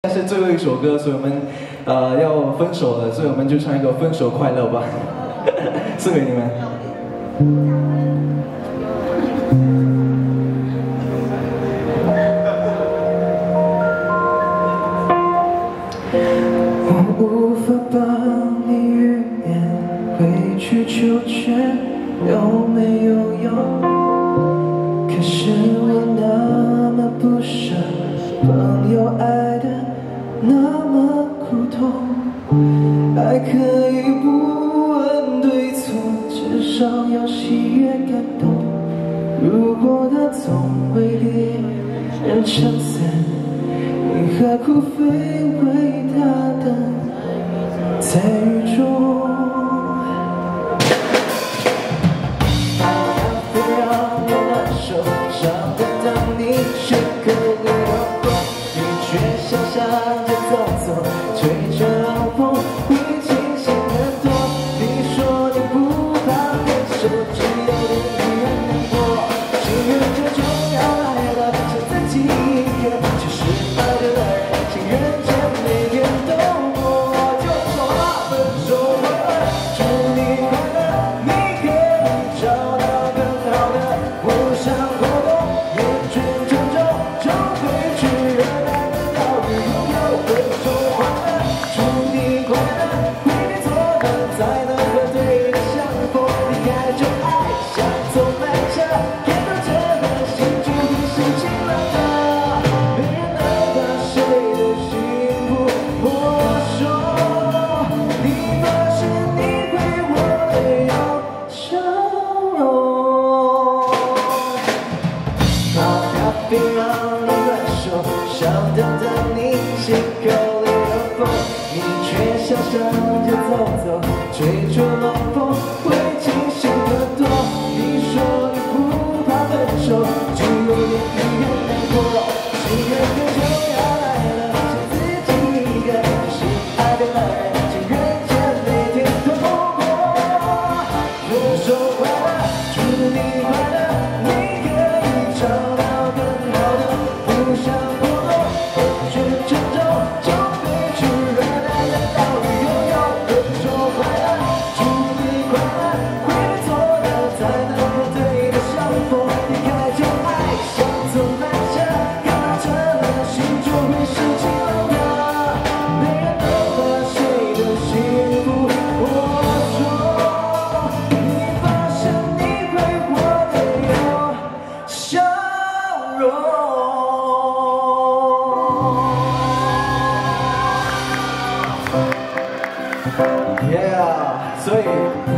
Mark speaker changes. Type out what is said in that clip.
Speaker 1: 但是最后一首歌，所以我们，呃，要分手了，所以我们就唱一个《分手快乐》吧，送给你们。我无法帮你预言委曲求全有没有用，可是我那么不舍。无法帮你预言，委曲求全有？爱的。那么苦痛，爱可以不问对错，至少要喜悦感动。如果他总为别人撑伞，你何苦非为他等在雨中？love. 象。别让你乱说，想等等你心口里的风，你却想上就走走，吹出冷风，会惊 Yeah，所以。